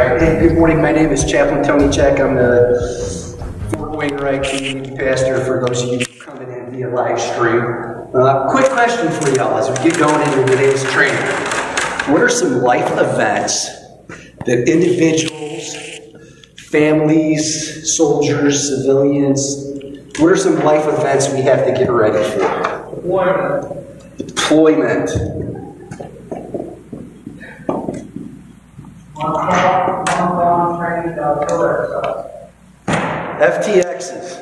Hey, good morning. My name is Chaplain Tony Check. I'm the Fort Wainwright Community Pastor for those of you coming in via live stream. Uh, quick question for y'all as we get going into today's training. What are some life events that individuals, families, soldiers, civilians, what are some life events we have to get ready for? Deployment. FTXs.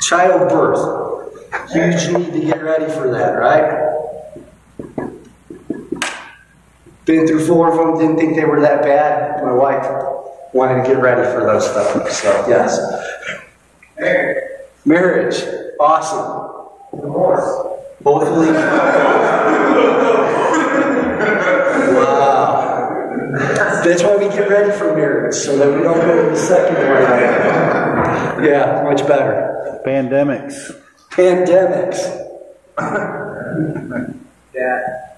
Childbirth. Huge need to get ready for that, right? Been through four of them, didn't think they were that bad. My wife wanted to get ready for those stuff. So, yes. Marriage. Marriage. Awesome. Divorce. Hopefully. wow. That's why we get ready for marriage, so that we don't go to the second one. Yeah, much better. Pandemics. Pandemics. Yeah.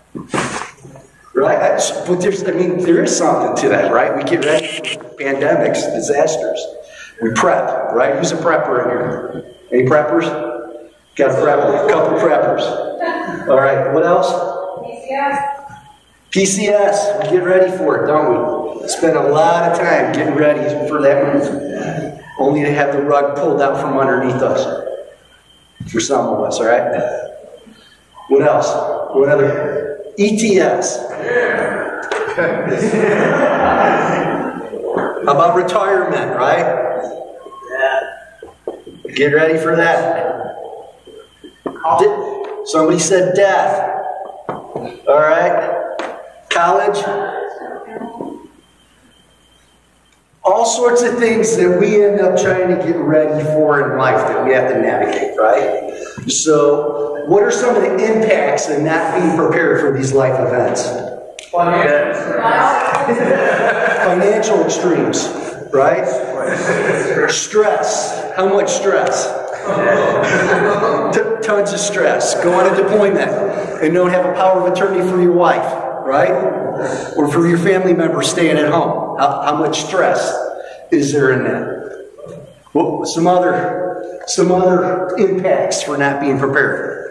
Right? I- But there's, I mean, there is something to that, right? We get ready for pandemics, disasters. We prep, right? Who's a prepper in here? Any preppers? Got a prepper, a couple preppers. All right, what else? PCS, we get ready for it, don't we? Spend a lot of time getting ready for that move, only to have the rug pulled out from underneath us. For some of us, all right? What else? What other? ETS. How about retirement, right? Get ready for that. Di- Somebody said death. All right. College. All sorts of things that we end up trying to get ready for in life that we have to navigate, right? So, what are some of the impacts of not being prepared for these life events? Financial extremes, right? Stress. How much stress? Tons of stress. Go on a deployment and don't have a power of attorney for your wife, right? Or for your family member staying at home. How, how much stress is there in that? Well, some other some other impacts for not being prepared.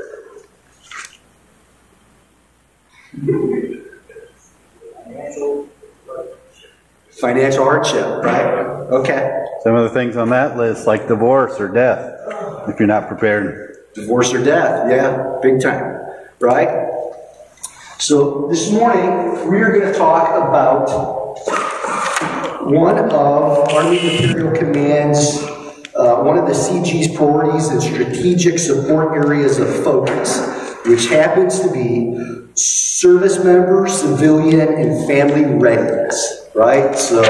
Financial hardship, right? Okay. Some of the things on that list, like divorce or death, if you're not prepared. Divorce or death, yeah, big time, right? So this morning we are going to talk about one of Army Materiel Command's, uh, one of the CG's priorities and strategic support areas of focus, which happens to be service member, civilian, and family readiness, right? So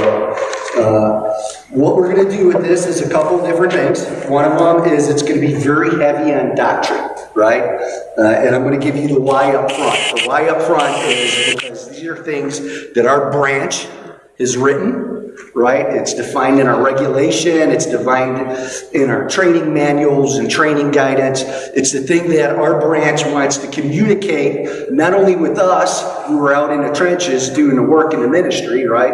uh, what we're going to do with this is a couple different things. One of them is it's going to be very heavy on doctrine, right? Uh, and I'm going to give you the why up front. The why up front is because these are things that our branch has written, right? It's defined in our regulation, it's defined in our training manuals and training guidance. It's the thing that our branch wants to communicate not only with us who are out in the trenches doing the work in the ministry, right?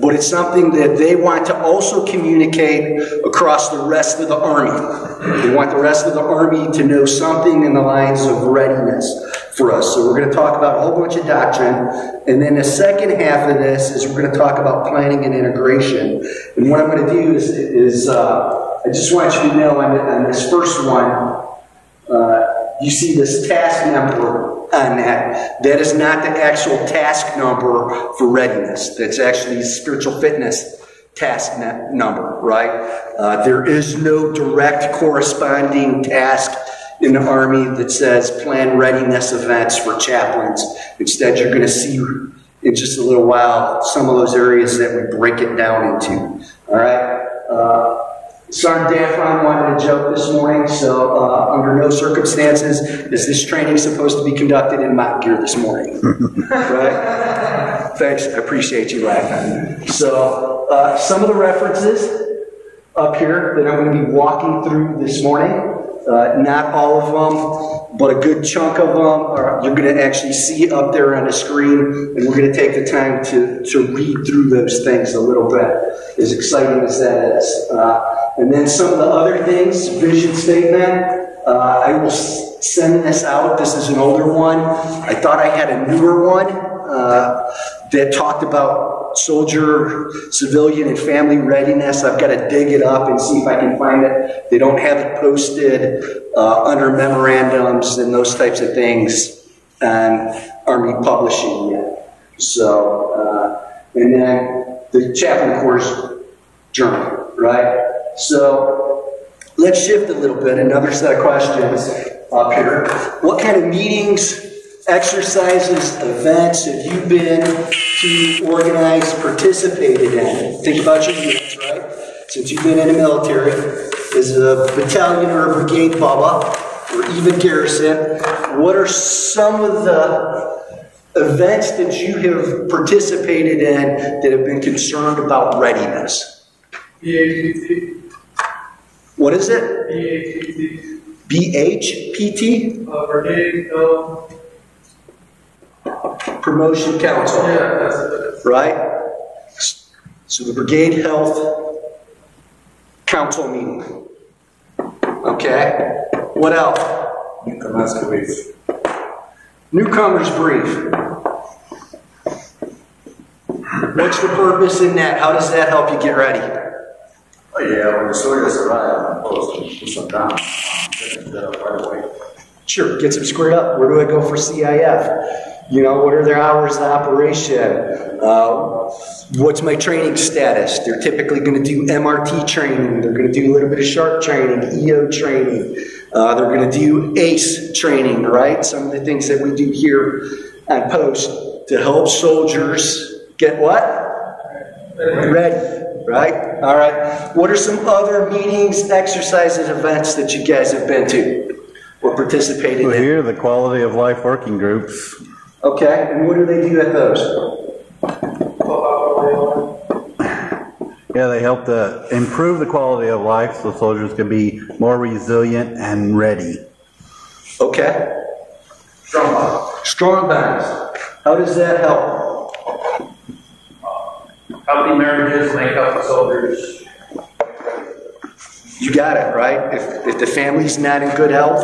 But it's something that they want to also communicate across the rest of the army. They want the rest of the army to know something in the lines of readiness for us. So we're going to talk about a whole bunch of doctrine. And then the second half of this is we're going to talk about planning and integration. And what I'm going to do is, is uh, I just want you to know on, on this first one, uh, you see this task number on that. That is not the actual task number for readiness. That's actually spiritual fitness task number, right? Uh, there is no direct corresponding task in the Army that says plan readiness events for chaplains. Instead, you're going to see in just a little while some of those areas that we break it down into. All right? Uh, Sergeant Daffron wanted a joke this morning, so uh, under no circumstances is this training supposed to be conducted in mock gear this morning. right? Thanks, I appreciate you laughing. So, uh, some of the references up here that I'm going to be walking through this morning, uh, not all of them but a good chunk of them are, you're gonna actually see up there on the screen, and we're gonna take the time to, to read through those things a little bit, as exciting as that is. Uh, and then some of the other things, vision statement, uh, I will send this out, this is an older one. I thought I had a newer one, uh, that talked about soldier, civilian, and family readiness. I've got to dig it up and see if I can find it. They don't have it posted uh, under memorandums and those types of things on Army Publishing yet. So, uh, and then the chaplain course journal, right? So let's shift a little bit. Another set of questions up here. What kind of meetings, exercises, events have you been to organize, participated in? Think about your units, right? Since you've been in the military, as a battalion or a brigade bubba, or even garrison, what are some of the events that you have participated in that have been concerned about readiness? BHPT, What is it? BHPT, BHPT? uh, Brigade, um, Promotion Council, yeah, that's it. right? So the Brigade Health Council meeting. Okay? What else? Newcomers brief. Newcomers brief. What's the purpose in that? How does that help you get ready? Oh yeah, when the soldiers arrive, I'm supposed to put some down. Get them set up right away. Sure, get some squared up. Where do I go for CIF? You know, what are their hours of operation? Uh, what's my training status? They're typically going to do MRT training. They're going to do a little bit of sharp training, EO training. Uh, they're going to do ACE training, right? Some of the things that we do here at post to help soldiers get what? Ready, right? All right. What are some other meetings, exercises, events that you guys have been to or participated Well, in? here, the quality of life working groups. Okay, and what do they do at those? Yeah, they help to improve the quality of life so soldiers can be more resilient and ready. Okay. Strong bonds. Strong bonds. How does that help? Healthy marriages link up with soldiers. You got it, right? If, if the family's not in good health,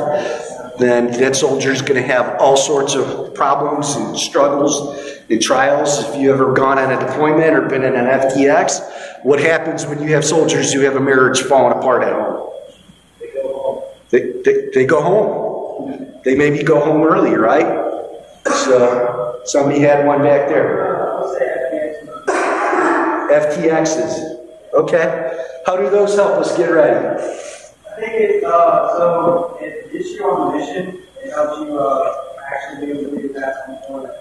then that soldier's gonna have all sorts of problems and struggles and trials. If you ever gone on a deployment or been in an FTX, what happens when you have soldiers who have a marriage falling apart at home? They, they, they go home. They maybe go home early, right? So, somebody had one back there. FTXs. Okay. How do those help us get ready? I think it, uh, so, it gets you on the mission, it helps you, uh, actually be able to do that on point.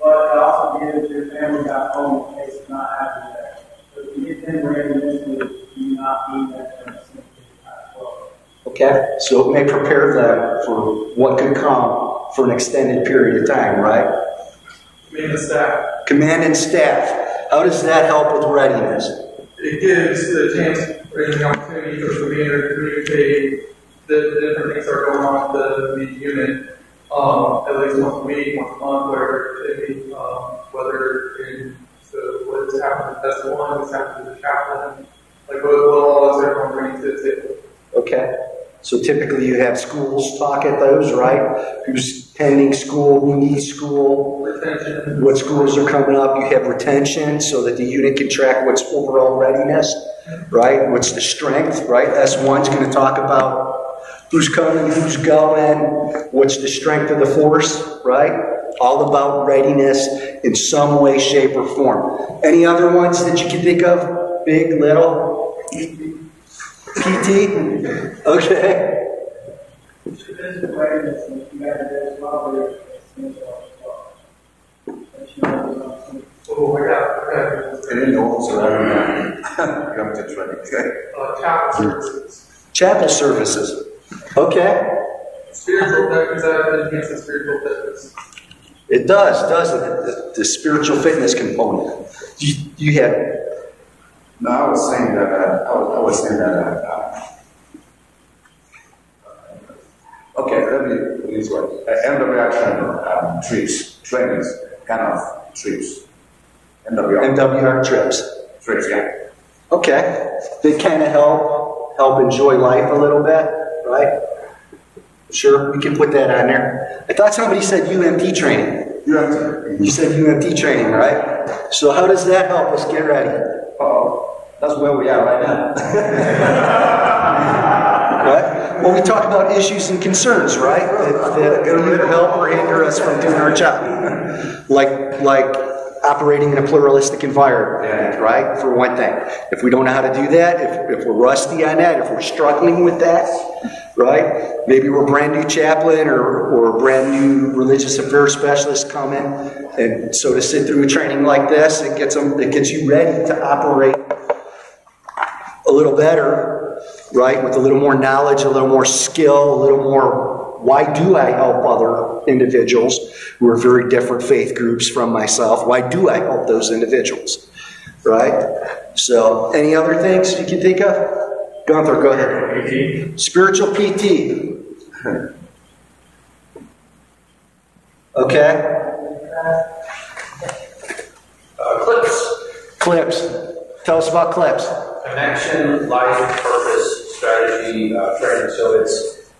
But it also gives your family back home in case it's not happening there. So if you get them ready mentally, you not be that kind of as well. Okay, so it may prepare them for what could come for an extended period of time, right? Me and staff. Command and staff, how does that help with readiness? It gives the chance and the opportunity for the commander to communicate the, the different things that are going on with the, the unit, um, at least once a week, once a month, whatever it be, um, whether in, so what's happening with S one, what's happening with the chaplain, like what, what all is everyone bringing to the table. Okay, so typically you have schools talk at those, right? Who's attending school, who needs school, Retention, what schools are coming up, you have retention so that the unit can track what's overall readiness, right? What's the strength, right? S1's gonna talk about who's coming, who's going, what's the strength of the force, right? All about readiness in some way, shape, or form. Any other ones that you can think of? Big, little? PT? Okay. Physical readiness, and you gotta do as well, but it's mental as well. But you know, it's, I got, I got, And then you also have, come to training, okay? uh, services. Chapel services. Okay. Spiritual fitness, that enhances spiritual fitness. It does, doesn't it? The, the spiritual fitness component. You, you have, No, I was saying that, uh, I was, I was saying that, uh, okay, let me, let me this way. Uh, NWR training, um, trips, trainings, kind of trips. NWR MWR trips. trips, yeah. Okay, they kind of help help enjoy life a little bit, right? Sure, we can put that on there. I thought somebody said UMT training. You. You said UMT training, right? So how does that help us get ready? Oh, that's where we are right now. Right? Well, we talk about issues and concerns, right? That, that either help or hinder us from doing our job. Like, like operating in a pluralistic environment, right? For one thing. If we don't know how to do that, if, if we're rusty on that, if we're struggling with that, right? Maybe we're brand new chaplain or, or a brand new religious affairs specialist coming. And so to sit through a training like this, it gets them, it gets you ready to operate a little better, right? With a little more knowledge, a little more skill, a little more. Why do I help other individuals who are very different faith groups from myself? Why do I help those individuals, right? So, any other things you can think of? Gunther, go ahead. Spiritual PT. Okay. Uh, clips, Clips. Tell us about clips. connection, life, purpose, strategy, uh, training. So it's,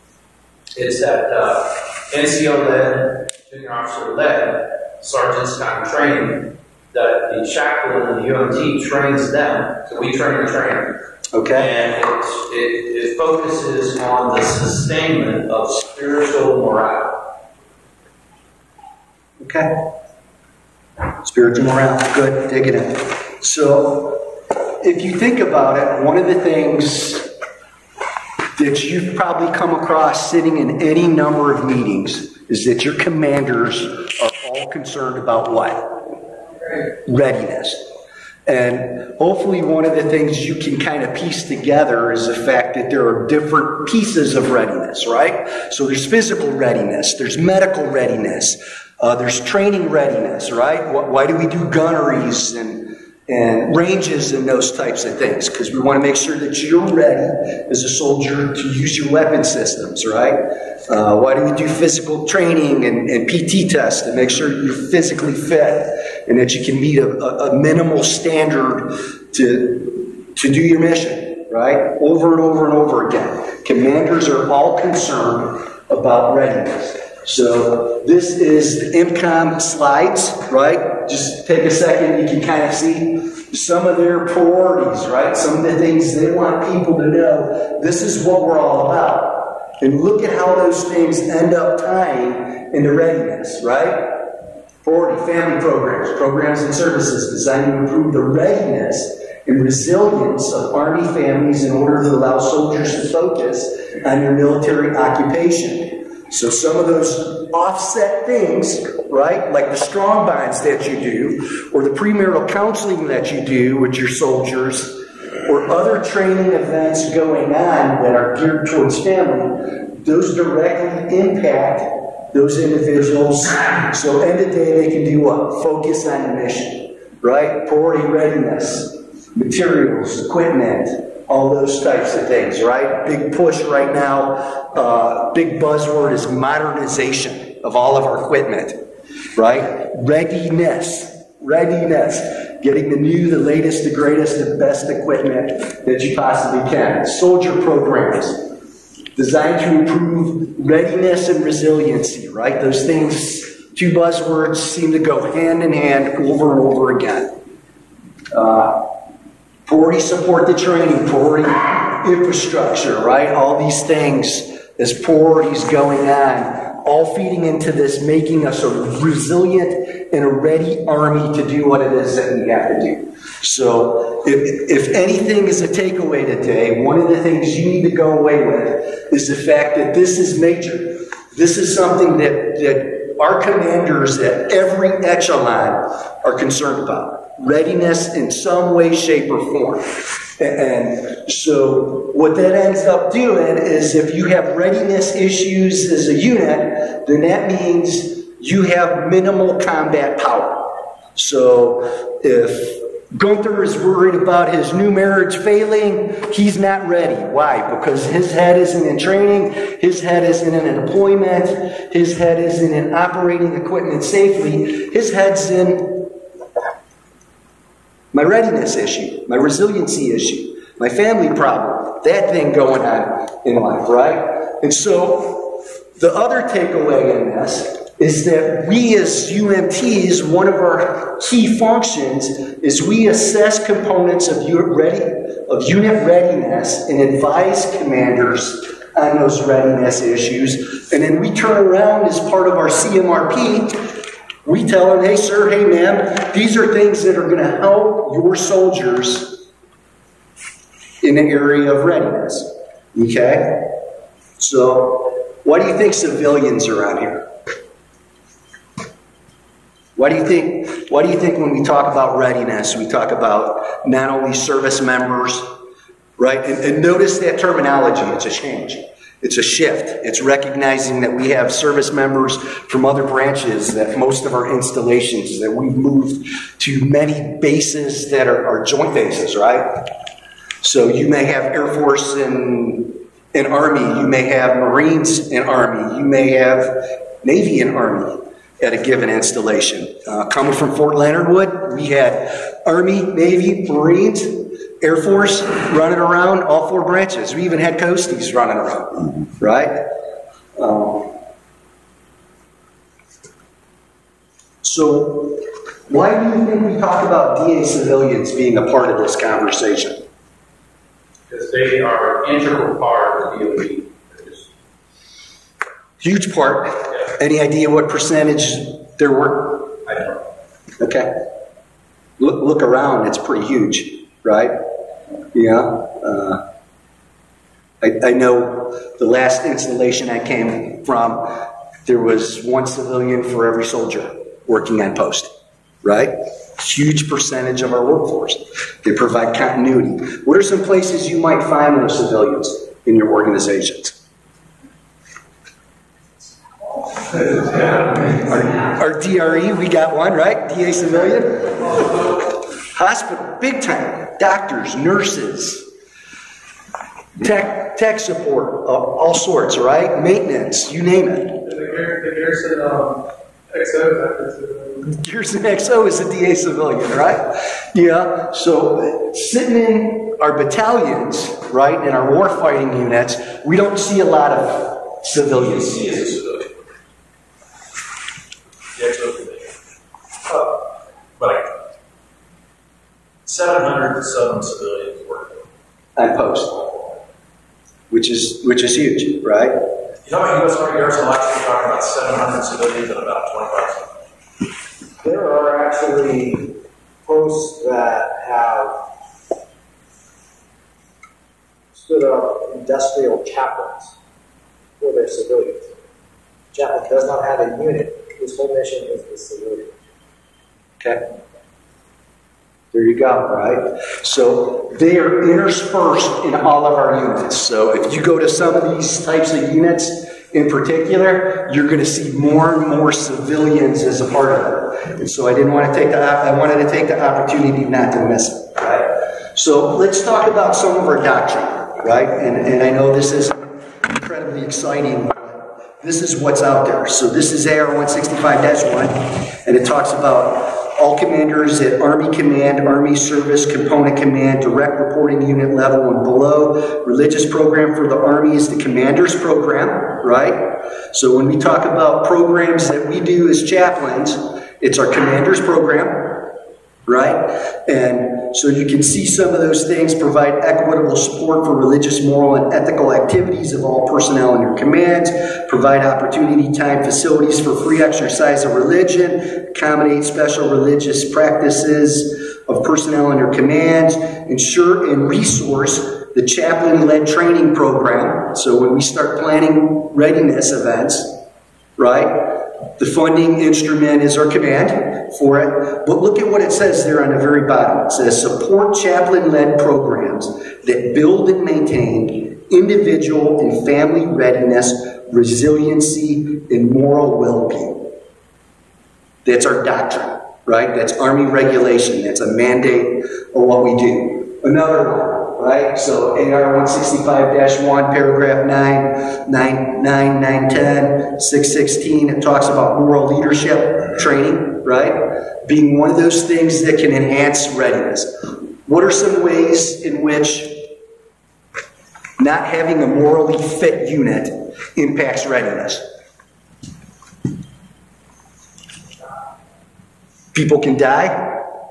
it's that, uh, NCO led, junior officer led, sergeant's kind of training that the chaplain and the UMT trains them. So we train the trainer. Okay. And it's, it, it focuses on the sustainment of spiritual morale. Okay. Spiritual morale, good, dig it in. So, if you think about it, one of the things that you've probably come across sitting in any number of meetings is that your commanders are all concerned about what? Readiness. And hopefully, one of the things you can kind of piece together is the fact that there are different pieces of readiness, right? So there's physical readiness, there's medical readiness, uh, there's training readiness, right? Wh- Why do we do gunneries and and ranges and those types of things? Because we want to make sure that you're ready as a soldier to use your weapon systems, right? Uh, why do we do physical training and, and PT tests to make sure you're physically fit and that you can meet a, a, a minimal standard to, to do your mission, right? Over and over and over again. Commanders are all concerned about readiness. So this is the IMCOM slides, right? Just take a second, you can kind of see some of their priorities, right? Some of the things they want people to know. This is what we're all about. And look at how those things end up tying into readiness, right? Priority, family programs, programs and services designed to improve the readiness and resilience of Army families in order to allow soldiers to focus on their military occupation. So some of those offset things, right, like the strong bonds that you do, or the premarital counseling that you do with your soldiers, or other training events going on that are geared towards family, those directly impact those individuals. So end of day, they can do what? Focus on the mission, right? Priority readiness, materials, equipment, all those types of things, right? Big push right now, uh, big buzzword is modernization of all of our equipment, right? Readiness, readiness, getting the new, the latest, the greatest, the best equipment that you possibly can. Soldier programs, designed to improve readiness and resiliency, right? Those things, two buzzwords, seem to go hand in hand over and over again. Uh, priority support the training, priority infrastructure, right? All these things as priorities going on, all feeding into this, making us a resilient and a ready army to do what it is that we have to do. So, if, if anything is a takeaway today, one of the things you need to go away with is the fact that this is major. This is something that, that our commanders at every echelon are concerned about. Readiness in some way, shape, or form. And so, what that ends up doing is if you have readiness issues as a unit, then that means you have minimal combat power. So, if Gunther is worried about his new marriage failing. He's not ready. Why? Because his head isn't in training, his head isn't in employment, his head isn't in operating equipment safely. His head's in my readiness issue, my resiliency issue, my family problem, that thing going on in life, right? And so the other takeaway in this is that we as UMTs, one of our key functions is we assess components of unit, ready, of unit readiness and advise commanders on those readiness issues. And then we turn around as part of our CMRP, we tell them, hey sir, hey ma'am, these are things that are going to help your soldiers in the area of readiness. Okay? So, what do you think civilians around here? Why do you think, why do you think when we talk about readiness, we talk about not only service members, right? And, and notice that terminology, it's a change. It's a shift. It's recognizing that we have service members from other branches, that most of our installations, that we've moved to many bases that are, are joint bases, right? So you may have Air Force and, and Army, you may have Marines and Army, you may have Navy and Army at a given installation. Uh, coming from Fort Leonard Wood, we had Army, Navy, Marines, Air Force running around, all four branches. We even had Coasties running around, right? Um, so, why do you think we talk about DA civilians being a part of this conversation? Because they are an integral part of the DOD. Huge part. yeah, Any idea what percentage there were? I don't. Okay. Look, look around, it's pretty huge, right? Yeah. Uh, I, I know the last installation I came from, there was one civilian for every soldier working on post, right? Huge percentage of our workforce. They provide continuity. What are some places you might find those civilians in your organizations? Our, our DRE, we got one, right? DA civilian? Hospital, big time. Doctors, nurses, tech, tech support, uh, all sorts, right? Maintenance, you name it. The the Garrison, um, XO, Pearson XO is a DA civilian, right? Yeah, so sitting in our battalions, right, in our warfighting units, we don't see a lot of civilians. 707 civilians working. At post, which is which is huge, right? You know, U.S. Army Air Force talking about 700 civilians and about 25. There are actually posts that have stood up industrial chaplains for their civilians. Chaplain does not have a unit whose whole mission is the civilian. Okay. There you go, right? So they are interspersed in all of our units. So if you go to some of these types of units in particular, you're going to see more and more civilians as a part of it. And so I didn't want to take the, I wanted to take the opportunity not to miss it, right? So let's talk about some of our doctrine, right? And, and I know this is incredibly exciting, this is what's out there. So this is AR 165-1, and it talks about all commanders at Army Command, Army Service Component Command, direct reporting unit level and below. Religious program for the Army is the commander's program, right? So when we talk about programs that we do as chaplains, it's our commander's program, right? And so you can see some of those things provide equitable support for religious, moral, and ethical activities of all personnel in your commands, provide opportunity, time, facilities for free exercise of religion, accommodate special religious practices of personnel in your commands, ensure and resource the chaplain-led training program. So when we start planning readiness events, right? The funding instrument is our command for it. But look at what it says there on the very bottom. It says support chaplain led programs that build and maintain individual and family readiness, resiliency, and moral well being. That's our doctrine, right? That's Army regulation. That's a mandate of what we do. Another one, right? So AR 165-1, paragraph 9, 9, 9, 9, 10, 616, it talks about moral leadership training, right? Being one of those things that can enhance readiness. What are some ways in which not having a morally fit unit impacts readiness? People can die.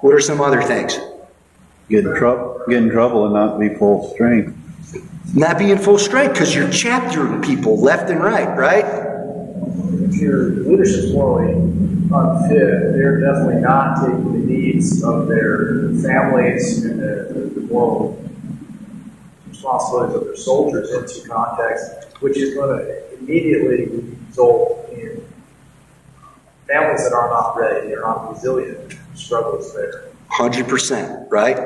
What are some other things? Get in trouble, get in trouble and not be full strength. Not be in full strength because you're chaptering people left and right, right? If your leadership's morally unfit, they're definitely not taking the needs of their families and the, the moral responsibilities of their soldiers into context, which is going to immediately result in families that are not ready, they're not resilient, struggles there. 100%, right?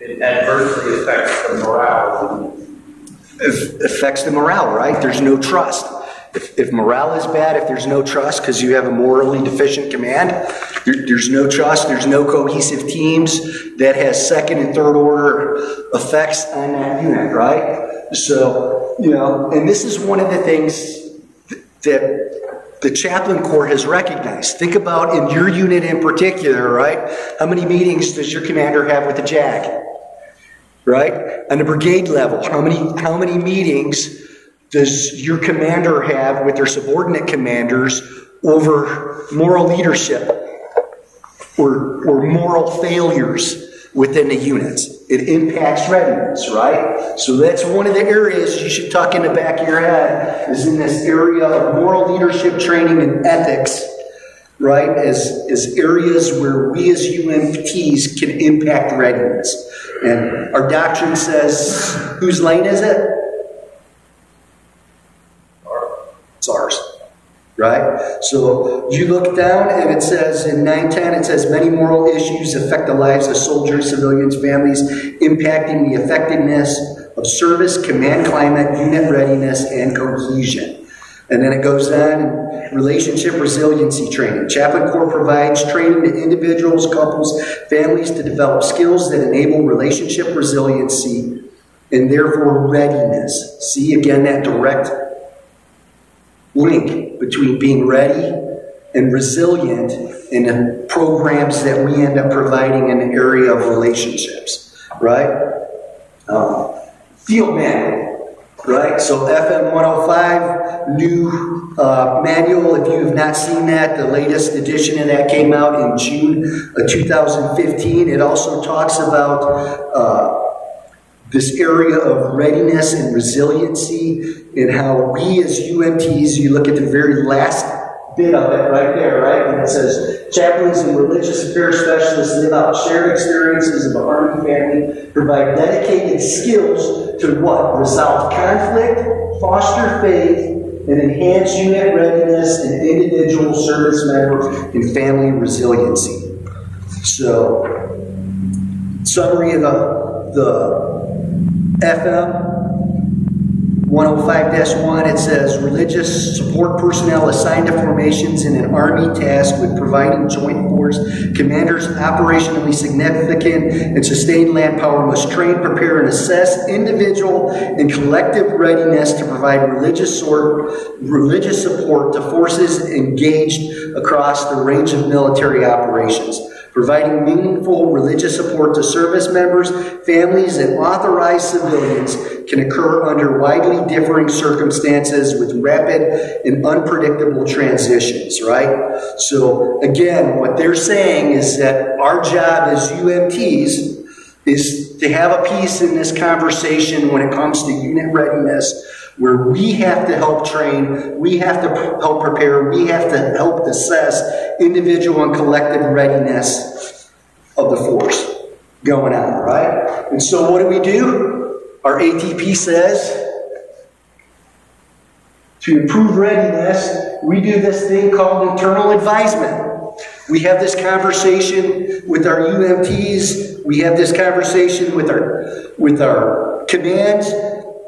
It adversely affects the morale. It affects the morale, right? There's no trust. If, if morale is bad, if there's no trust because you have a morally deficient command, there, there's no trust, there's no cohesive teams, that has second and third order effects on that unit, right? So, you know, and this is one of the things that the chaplain corps has recognized. Think about in your unit in particular, right? How many meetings does your commander have with the JAG? Right? On the brigade level, how many how many meetings does your commander have with their subordinate commanders over moral leadership or, or moral failures within the units? It impacts readiness, right? So that's one of the areas you should tuck in the back of your head is in this area of moral leadership training and ethics, right? As, as areas where we as UMTs can impact readiness. And our doctrine says, whose lane is it? It's ours. Right? So you look down and it says in 910, it says many moral issues affect the lives of soldiers, civilians, families, impacting the effectiveness of service, command climate, unit readiness, and cohesion. And then it goes on, relationship resiliency training. Chaplain Corps provides training to individuals, couples, families to develop skills that enable relationship resiliency and therefore readiness. See again that direct link between being ready and resilient in the programs that we end up providing in the area of relationships, right? Um, field manual, right? So FM 105, new uh, manual. If you have not seen that, the latest edition of that came out in June of 2015. It also talks about uh, this area of readiness and resiliency and how we as UMTs, you look at the very last bit of it right there, right? And it says, chaplains and religious affairs specialists live out shared experiences of a Army family, provide dedicated skills to what? Resolve conflict, foster faith, and enhance unit readiness and individual service member and family resiliency. So, summary of the, the FM 105-1, it says religious support personnel assigned to formations in an Army task with providing joint force commanders operationally significant and sustained land power must train, prepare, and assess individual and collective readiness to provide religious, sort, religious support to forces engaged across the range of military operations providing meaningful religious support to service members, families, and authorized civilians can occur under widely differing circumstances with rapid and unpredictable transitions, right? So, again, what they're saying is that our job as UMTs is to have a piece in this conversation when it comes to unit readiness where we have to help train, we have to help prepare, we have to help assess individual and collective readiness of the force going on, right? And so what do we do? Our ATP says to improve readiness, we do this thing called internal advisement. We have this conversation with our UMTs, we have this conversation with our with our commands,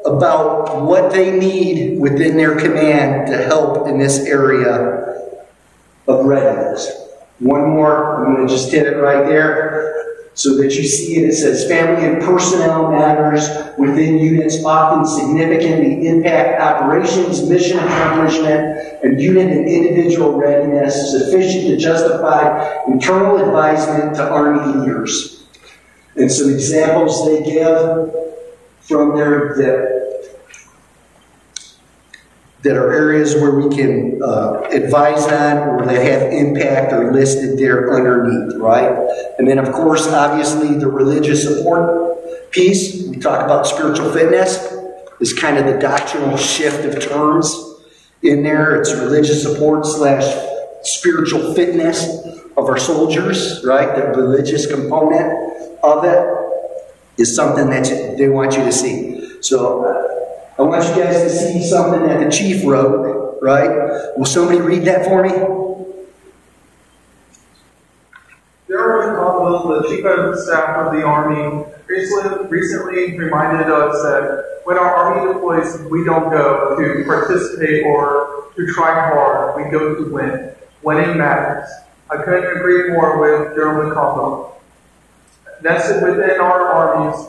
about what they need within their command to help in this area of readiness. One more, I'm going to just hit it right there so that you see it. It says family and personnel matters within units often significantly impact operations, mission accomplishment, and unit and individual readiness sufficient to justify internal advisement to Army leaders. And some examples they give from there that that are areas where we can uh, advise on or that have impact are listed there underneath, right? And then, of course, obviously, the religious support piece. We talk about spiritual fitness is kind of the doctrinal shift of terms in there. It's religious support slash spiritual fitness of our soldiers, right? The religious component of it is something that they want you to see. So I want you guys to see something that the chief wrote, right? Will somebody read that for me? General McConnell, the Chief of Staff of the Army, recently, reminded us that when our Army deploys, we don't go to participate or to try hard. We go to win. Winning matters. I couldn't agree more with General McConnell. Nested within our armies,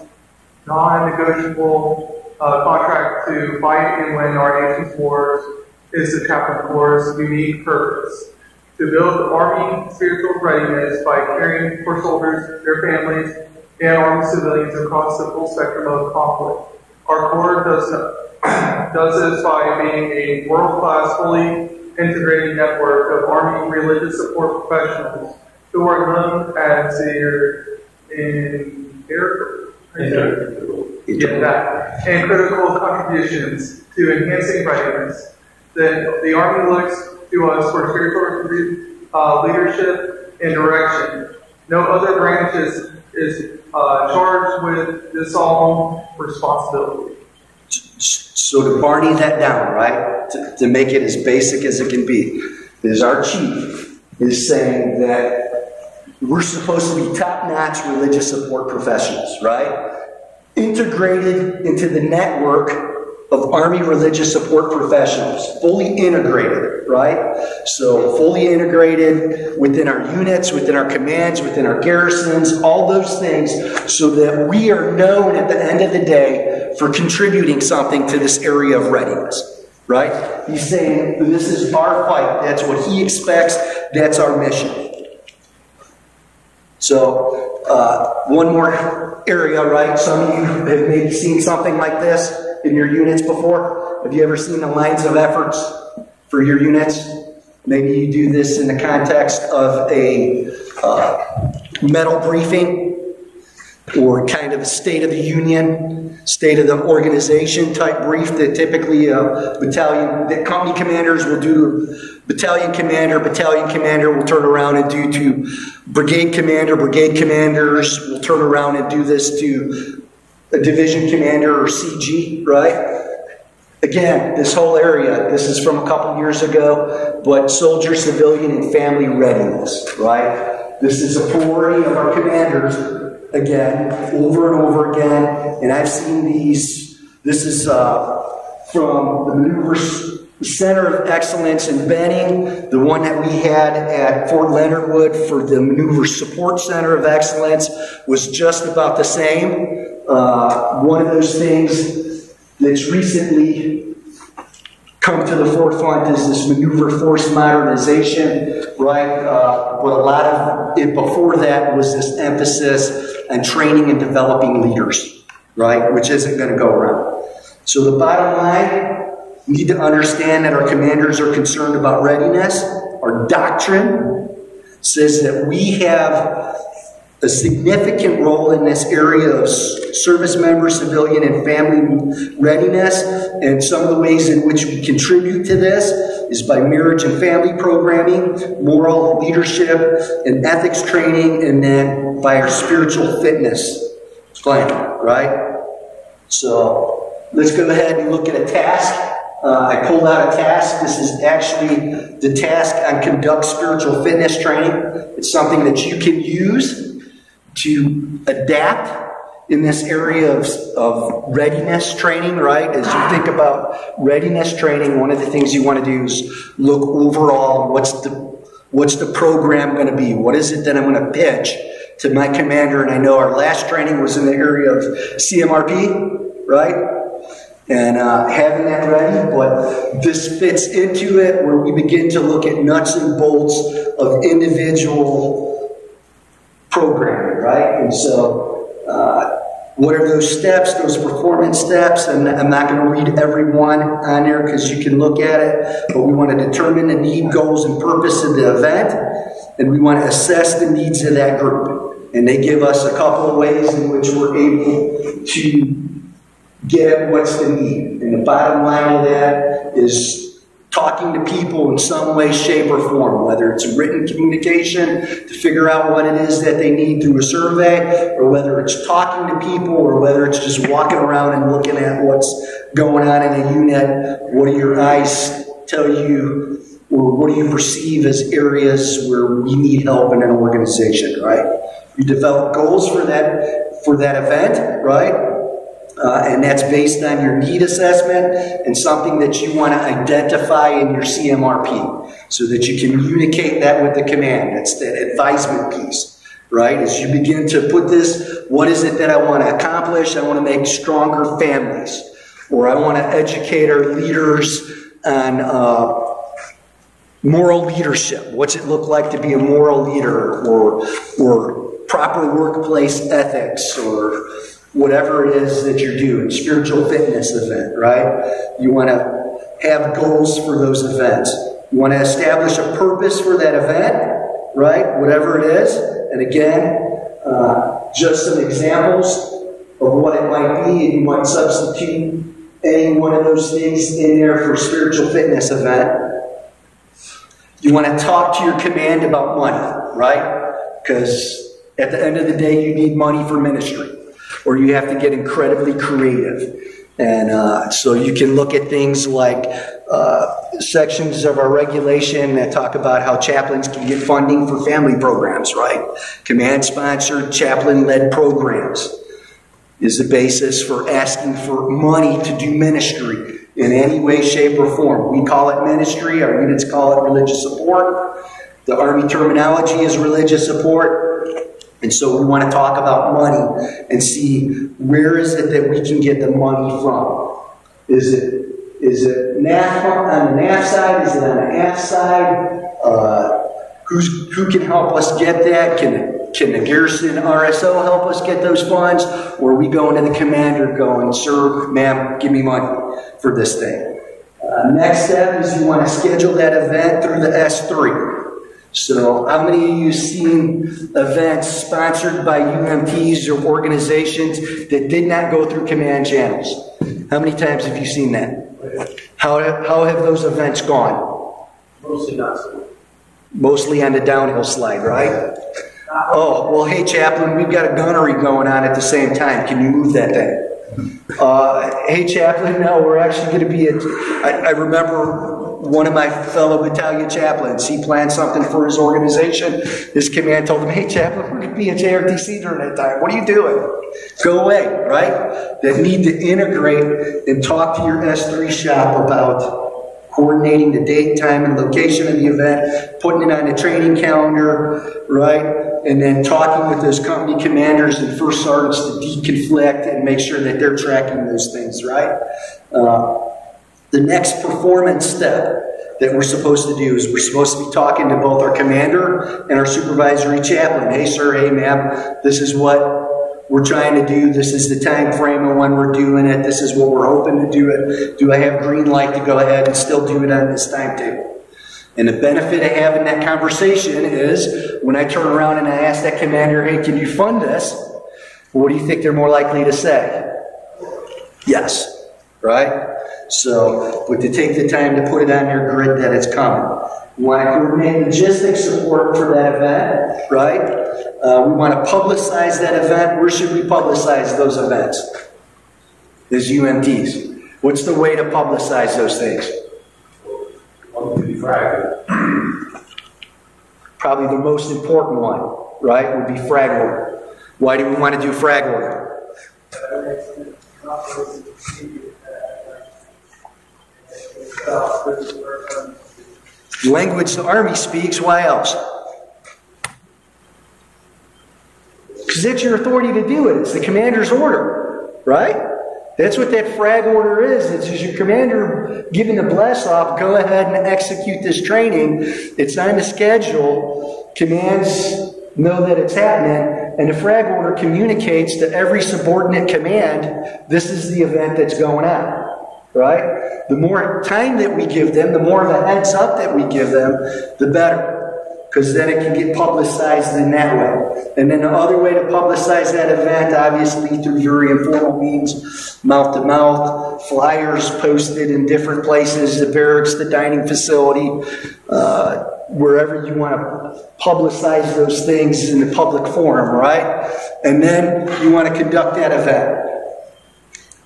non-negotiable uh, contract to fight and win our nation's wars is the Chaplain Corps' unique purpose to build Army spiritual readiness by caring for soldiers, their families, and Army civilians across the full spectrum of conflict. Our Corps does, does this by being a world-class, fully integrated network of Army religious support professionals who are known as their in, in, get that, and critical contributions to enhancing readiness. Then the Army looks to us for uh, leadership and direction. No other branch is, is uh, charged with this solemn responsibility. So to Barney that down, right, to, to make it as basic as it can be, is our chief is saying that we're supposed to be top-notch religious support professionals, right? integrated into the network of Army religious support professionals, fully integrated, right? So, fully integrated within our units, within our commands, within our garrisons, all those things, so that we are known at the end of the day for contributing something to this area of readiness, right? He's saying this is our fight, that's what he expects, that's our mission. So, uh, one more area, right? Some of you have maybe seen something like this in your units before. Have you ever seen the lines of efforts for your units? Maybe you do this in the context of a uh, medal briefing or kind of a state of the union, state of the organization type brief that typically a uh, battalion, that company commanders will do battalion commander, battalion commander will turn around and do to brigade commander, brigade commanders will turn around and do this to a division commander or CG, right? Again, this whole area, this is from a couple years ago, but soldier, civilian, and family readiness, right? This is a priority of our commanders again, over and over again. And I've seen these. This is uh, from the Maneuver Center of Excellence in Benning, the one that we had at Fort Leonard Wood for the Maneuver Support Center of Excellence was just about the same. Uh, one of those things that's recently come to the forefront is this maneuver force modernization, right? Uh, but a lot of it before that was this emphasis on training and developing leaders, right? Which isn't going to go around. So the bottom line, we need to understand that our commanders are concerned about readiness. Our doctrine says that we have a significant role in this area of service member, civilian, and family readiness. And some of the ways in which we contribute to this is by marriage and family programming, moral leadership and ethics training, and then by our spiritual fitness plan, right? So let's go ahead and look at a task. Uh, I pulled out a task. This is actually the task on conduct spiritual fitness training. It's something that you can use to adapt in this area of, of readiness training, right? As you think about readiness training, one of the things you want to do is look overall what's the What's the program going to be? What is it that I'm going to pitch to my commander? And I know our last training was in the area of CMRP, right? and uh, having that ready, but this fits into it where we begin to look at nuts and bolts of individual programming, right? And so, what are those steps, those performance steps? And I'm not going to read every one on there because you can look at it, but we want to determine the need, goals, and purpose of the event, and we want to assess the needs of that group. And they give us a couple of ways in which we're able to get at what's the need. And the bottom line of that is talking to people in some way, shape, or form, whether it's written communication to figure out what it is that they need through a survey, or whether it's talking to people, or whether it's just walking around and looking at what's going on in a unit. What do your eyes tell you, or what do you perceive as areas where we need help in an organization, right? You develop goals for that for that event, right? Uh, and that's based on your need assessment and something that you want to identify in your CMRP so that you can communicate that with the command. That's that advisement piece, right? As you begin to put this, what is it that I want to accomplish? I want to make stronger families, or I want to educate our leaders on uh, moral leadership. What's it look like to be a moral leader, or or proper workplace ethics, or whatever it is that you're doing, spiritual fitness event, right? You want to have goals for those events. You want to establish a purpose for that event, right? Whatever it is. And again, uh, just some examples of what it might be, and you might substitute any one of those things in there for spiritual fitness event. You want to talk to your command about money, right? Because at the end of the day, you need money for ministry or you have to get incredibly creative. And uh, so you can look at things like uh, sections of our regulation that talk about how chaplains can get funding for family programs, right? Command sponsored, chaplain led programs is the basis for asking for money to do ministry in any way, shape, or form. We call it ministry, our units call it religious support. The Army terminology is religious support. And so we want to talk about money and see where is it that we can get the money from. Is it is it NAF on the NAF side? Is it on the AF side? Uh, who's, who can help us get that? Can, can the Garrison RSO help us get those funds? Or are we going to the commander going, sir, ma'am, give me money for this thing? Uh, next step is you want to schedule that event through the S3. So, how many of you seen events sponsored by UMTs or organizations that did not go through command channels? How many times have you seen that? How, how have those events gone? Mostly not. Mostly on the downhill slide, right? Oh, well, hey, chaplain, we've got a gunnery going on at the same time. Can you move that thing? Uh, hey, chaplain, no, we're actually going to be at. I, I remember one of my fellow battalion chaplains, he planned something for his organization. His command told him, hey, chaplain, we're going to be at JRTC during that time. What are you doing? Go away, right? That need to integrate and talk to your S3 shop about coordinating the date, time, and location of the event, putting it on the training calendar, right? And then talking with those company commanders and first sergeants to deconflict and make sure that they're tracking those things, right? Uh, the next performance step that we're supposed to do is we're supposed to be talking to both our commander and our supervisory chaplain. Hey, sir, hey, ma'am, this is what we're trying to do. This is the time frame of when we're doing it. This is what we're hoping to do it. Do I have green light to go ahead and still do it on this timetable? And the benefit of having that conversation is when I turn around and I ask that commander, hey, can you fund this? What do you think they're more likely to say? Yes, right? So, but to take the time to put it on your grid that it's coming. We want to coordinate logistics support for that event, right? Uh, we want to publicize that event. Where should we publicize those events? As UMTs. What's the way to publicize those things? Probably the most important one, right, would be frag order. Why do we want to do frag order? Language the Army speaks, why else? Because that's your authority to do it. It's the commander's order, right? That's what that frag order is. It's just your commander giving the bless off, go ahead and execute this training. It's on the schedule. Commands know that it's happening. And the frag order communicates to every subordinate command, this is the event that's going on. Right? The more time that we give them, the more of a heads up that we give them, the better because then it can get publicized in that way. And then the other way to publicize that event, obviously through very informal means, mouth to mouth, flyers posted in different places, the barracks, the dining facility, uh, wherever you want to publicize those things in the public forum, right? And then you want to conduct that event,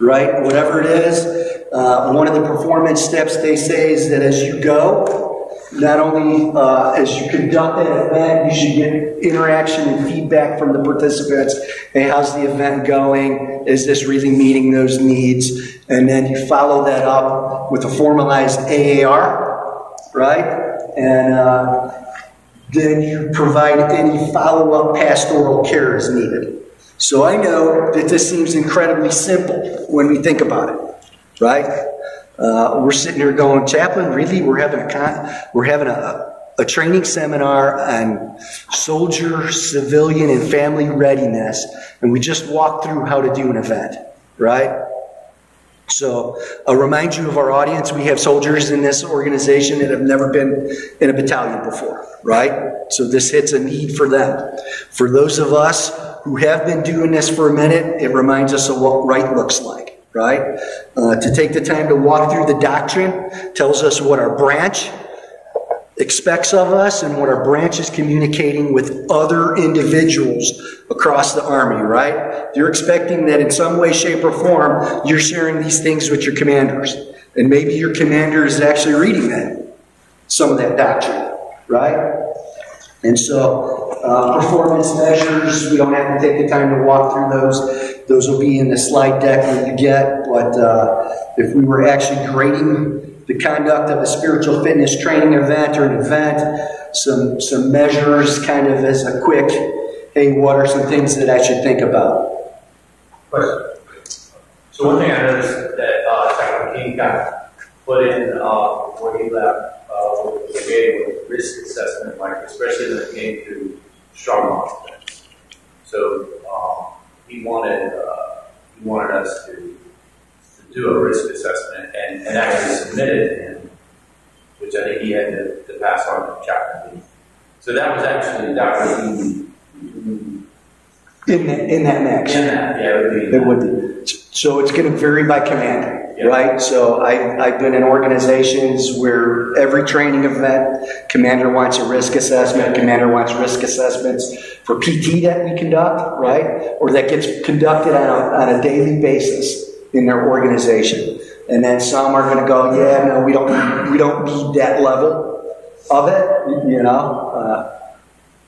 right? Whatever it is. Uh, one of the performance steps they say is that as you go, not only uh, as you conduct that event, you should get interaction and feedback from the participants. Hey, how's the event going? Is this really meeting those needs? And then you follow that up with a formalized AAR, right? And uh, then you provide any follow up pastoral care as needed. So I know that this seems incredibly simple when we think about it, right? Uh, we're sitting here going, chaplain, really? We're having a we're having a, a training seminar on soldier, civilian, and family readiness, and we just walked through how to do an event, right? So I'll remind you of our audience. We have soldiers in this organization that have never been in a battalion before, right? So this hits a need for them. For those of us who have been doing this for a minute, it reminds us of what right looks like right? Uh, to take the time to walk through the doctrine tells us what our branch expects of us and what our branch is communicating with other individuals across the army, right? You're expecting that in some way, shape, or form, you're sharing these things with your commanders. And maybe your commander is actually reading that, some of that doctrine, right? And so, uh, performance measures, we don't have to take the time to walk through those. Those will be in the slide deck that you get. But uh, if we were actually grading the conduct of a spiritual fitness training event or an event, some, some measures kind of as a quick, hey, what are some things that I should think about? So one thing I noticed that uh, Chaplain King got put in uh, before he left uh, with the risk assessment, like especially when it came to strong arm. So um, he wanted uh, he wanted us to, to do a risk assessment and, and actually submit it to him, which I think he had to, to pass on to chapter B. So that was actually Dr. In, that mix. In that, yeah, it would be. It would be. So it's going to vary by command, Yeah. right? So I, I've been in organizations where every training event, commander wants a risk assessment, commander wants risk assessments for PT that we conduct, right? Or that gets conducted on a, on a daily basis in their organization. And then some are going to go, yeah, no, we don't, we don't need that level of it, you know? Uh,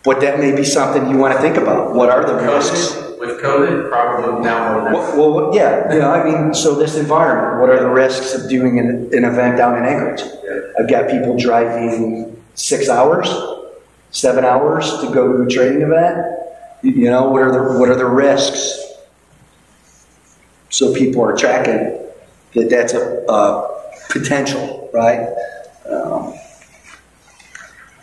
but that may be something you want to think about. What are the risks? With COVID, probably now. Well, well, yeah, you know, I mean, so this environment, what are the risks of doing an, an event down in Anchorage? Yeah. I've got people driving six hours, seven hours to go to a training event. You you know, what are the what are the risks? So people are tracking that that's a, a potential, right? Um,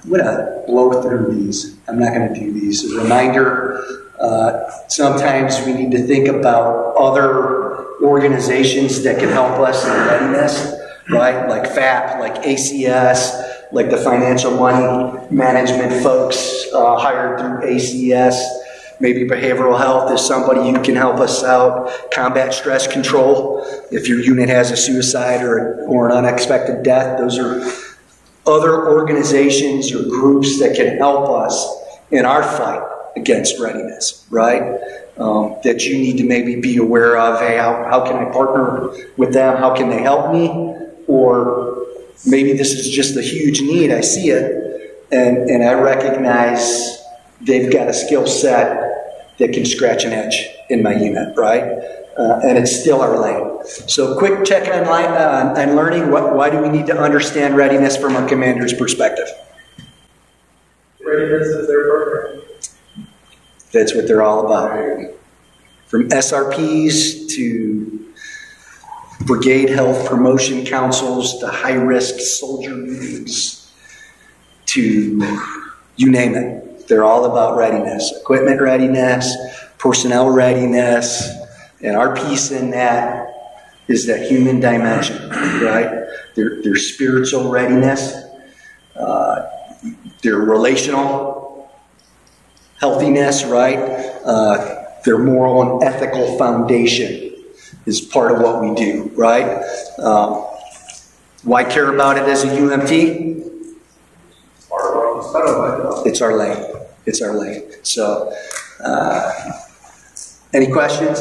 I'm going to blow through these. I'm not going to do these. A reminder uh, sometimes we need to think about other organizations that can help us in readiness, right? Like FAP, like ACS, like the financial money management folks uh, hired through ACS. Maybe behavioral health is somebody who can help us out. Combat stress control, if your unit has a suicide or, or an unexpected death, those are other organizations or groups that can help us in our fight against readiness, right? Um, that you need to maybe be aware of. Hey, how, how can I partner with them? How can they help me? Or maybe this is just a huge need. I see it, and, and I recognize they've got a skill set that can scratch an edge in my unit, right? Uh, and it's still our lane. So quick check on, uh, on learning, what, why do we need to understand readiness from our commander's perspective? Readiness is their program. That's what they're all about. From SRPs to brigade health promotion councils to high risk soldier meetings to you name it. They're all about readiness, equipment readiness, personnel readiness, and our piece in that is that human dimension, right? Their, their spiritual readiness, uh, their relational healthiness, right? Uh, their moral and ethical foundation is part of what we do, right? Um, why care about it as a UMT? It's our lane. It's our lane. So, uh, any questions?